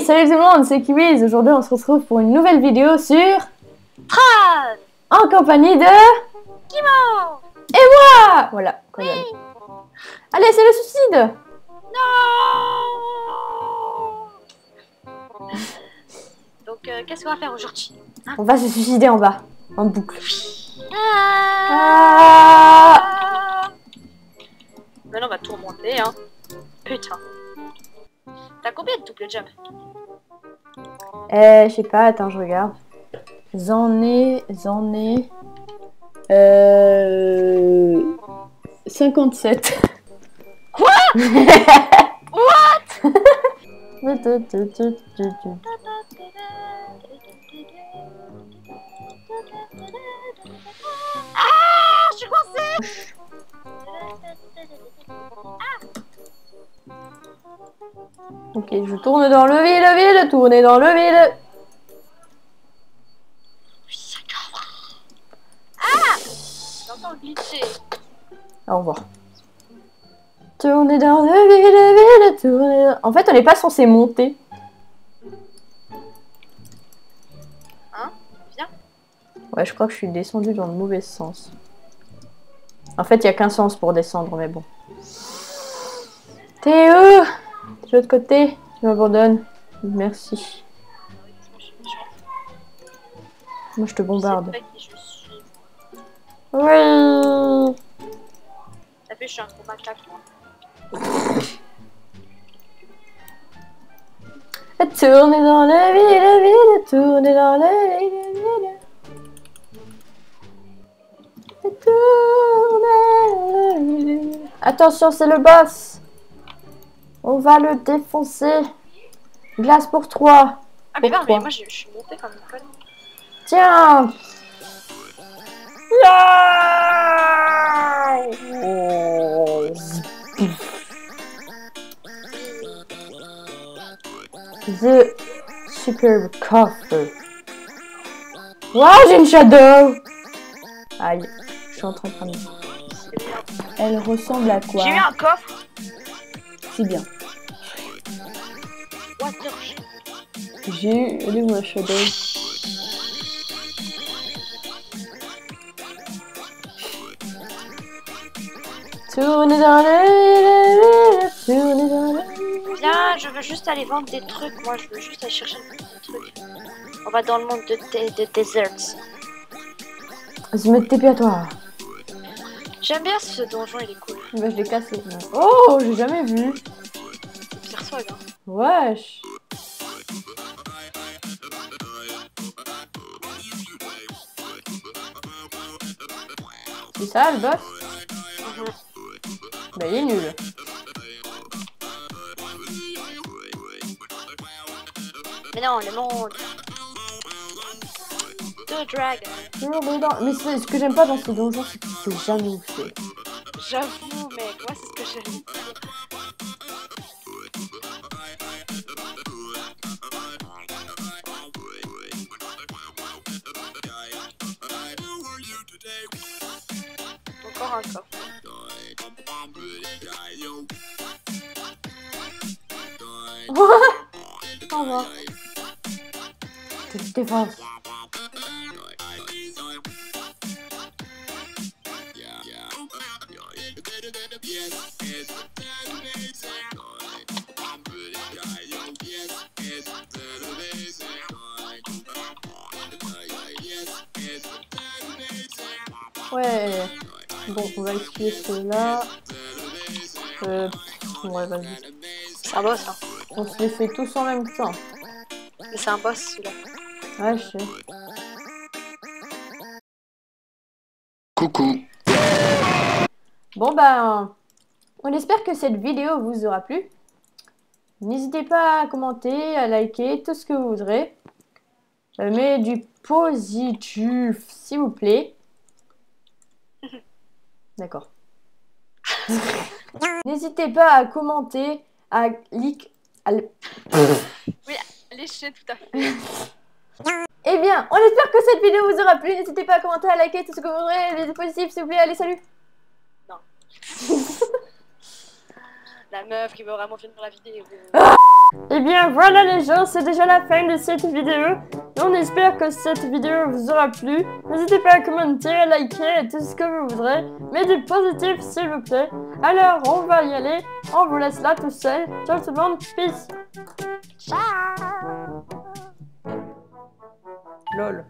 salut tout le monde, c'est Kiwiz. Aujourd'hui, on se retrouve pour une nouvelle vidéo sur Tran En compagnie de Kimo et moi. Voilà. même. Allez, c'est le suicide. Non Donc, euh, qu'est-ce qu'on va faire aujourd'hui On va se suicider en bas, en boucle. ah. Ah. Maintenant, on va tout remonter, hein. Putain. T'as combien de double jump Euh, je sais pas. Attends, je regarde. J'en ai, j'en ai. Euh... 57. Quoi? What? Ah Je suis coincée Ok, je tourne dans le vide, vide, tourner dans le vide. Ah J'entends glitcher. Au revoir. Tourner dans le vide, vide, tourner dans... En fait, on n'est pas censé monter. Hein? Viens. Ouais, je crois que je suis descendue dans le mauvais sens. En fait, il n'y a qu'un sens pour descendre, mais bon. T'es où? De l'autre côté Tu m'abandonnes Merci. Moi, je te bombarde. Oui T'as vu, je suis un macaque, moi. Tourner dans le vide, vide, tourner dans le vide, vide. Tourner dans le vide. Attention, c'est le boss. On va le défoncer. Glace pour trois. Ah, mais non, mais moi, je, je suis montée comme une conne. Tiens. The superbe coffre. Waouh, j'ai une shadow. Aïe, je suis en train de prendre. Elle ressemble à quoi? J'ai eu un coffre. C'est bien. J'ai où, ma shadow. Tournez dans le tournez dans le Viens, je veux juste aller vendre des trucs. Moi, je veux juste aller chercher des trucs. On va dans le monde de, de, de deserts. Mets tes pieds à toi. J'aime bien ce donjon, il est cool. Bah, je l'ai cassé. Oh, j'ai jamais vu. Pire swag, hein. Wesh. C'est ça le boss. Bah il est nul. Mais non, le monde. De dragon. Toujours dedans. Mais c'est- ce que j'aime pas dans ces donjons, c'est que sais jamais où c'est. J'avoue, mec, moi, c'est ce que j'aime. Un coffre. Au revoir. Petite défense. Ouais. Bon, on va essuyer ceux-là. Euh, ouais, vas-y. C'est un boss, hein. On se les fait tous en même temps. Mais c'est un boss, celui-là. Ouais, je sais. Coucou. Bon ben, on espère que cette vidéo vous aura plu. N'hésitez pas à commenter, à liker, tout ce que vous voudrez. Euh, Mais du positif, s'il vous plaît. D'accord. N'hésitez pas à commenter, à cliquer. À... Léché, tout à fait. Eh bien, on espère que cette vidéo vous aura plu. N'hésitez pas à commenter, à liker, tout ce que vous voudrez. Les positifs, s'il vous plaît. Allez, salut la meuf qui veut vraiment finir la vidéo. Et bien voilà les gens, c'est déjà la fin de cette vidéo. On espère que cette vidéo vous aura plu. N'hésitez pas à commenter, à liker et tout ce que vous voudrez. Mais du positif s'il vous plaît. Alors on va y aller. On vous laisse là tout seul. Ciao tout le monde, peace. Ciao. Lol.